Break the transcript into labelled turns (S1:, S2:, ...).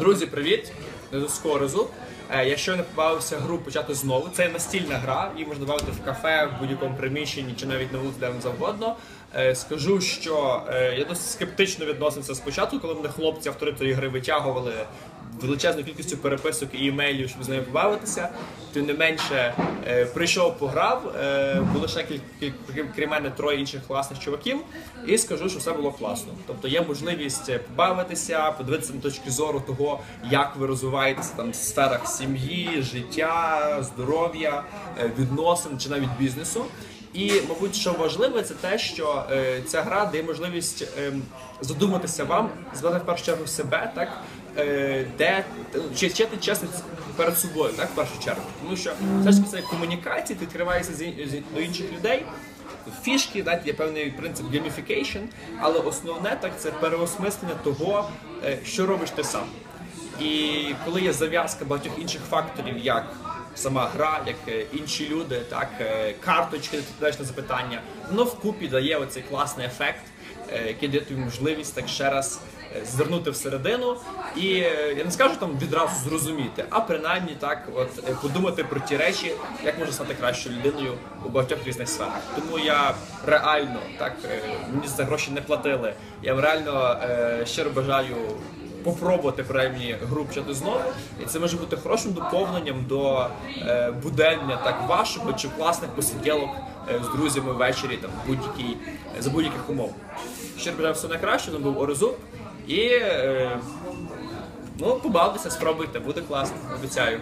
S1: Друзі, привіт! Не скоро зуб. Е, Я щойно побавився гру почати знову. Це настільна гра, її можна бавити в кафе, в будь-якому приміщенні чи навіть на вулиці, де вам завгодно. Е, Скажу, що е, я досить скептично відносився спочатку, коли мене хлопці автори цієї гри витягували величезну кількістю переписок і імейлів, щоб з нею побавитися. Тим не менше, е, прийшов, пограв, е, було ще крім мене троє інших класних чуваків, і скажу, що все було класно. Тобто є можливість е, побавитися, подивитися на точки зору того, як ви розвиваєтеся там в сферах сім'ї, життя, здоров'я, відносин чи навіть бізнесу. І, мабуть, що важливе, це те, що е, ця гра дає можливість е, задуматися вам, звати в першу чергу себе, так де чи, ти чесно перед собою, так в першу чергу. Тому що все ж це комунікація, ти відкриваєшся до інших людей. Фішки, знаєте, є певний принцип gamification, але основне так це переосмислення того, е, що робиш ти сам. І коли є зав'язка багатьох інших факторів, як сама гра, як е, інші люди, так е, карточки, ти даєш на запитання, воно вкупі дає оцей класний ефект, е, який дає тобі можливість так ще раз е, звернути всередину і е, я не скажу там відразу зрозуміти, а принаймні так, от подумати про ті речі, як можна стати кращою людиною у багатьох різних сферах. Тому я реально так мені за гроші не платили. Я реально щиро бажаю попробувати принаймні гру почати знову, і це може бути хорошим доповненням до е, будення так вашого чи класних посиділок е, з друзями ввечері там будь-який за будь-яких умов. Щиро все на краще, він був Орезуб. І е, ну, побавтеся, спробуйте, буде класно, обіцяю.